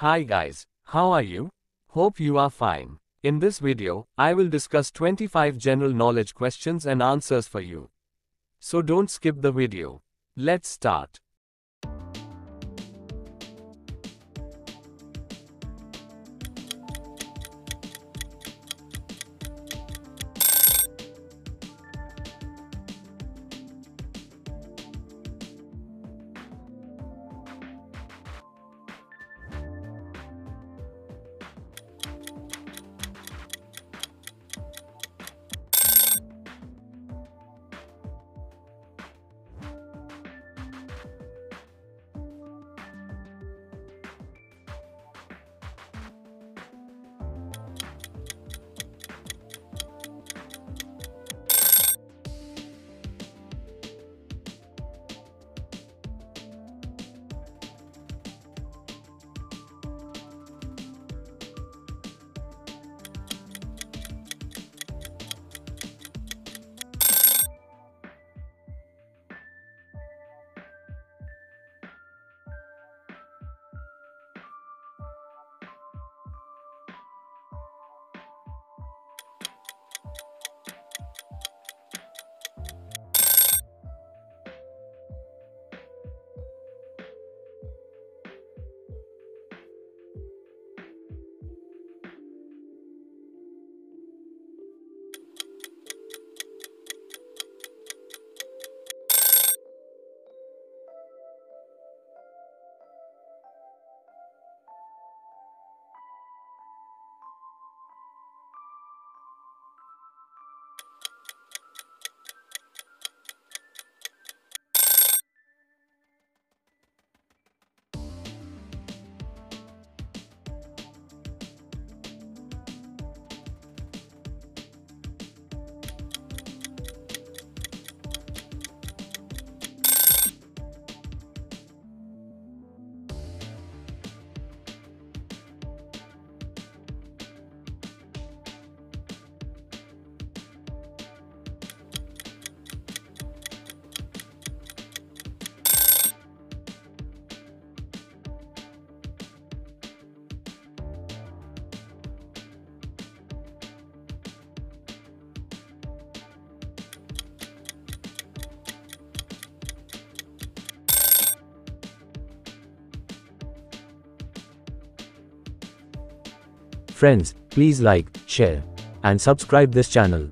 Hi guys, how are you? Hope you are fine. In this video, I will discuss 25 general knowledge questions and answers for you. So don't skip the video. Let's start. Friends, please like, share, and subscribe this channel.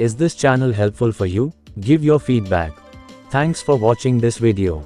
Is this channel helpful for you? Give your feedback. Thanks for watching this video.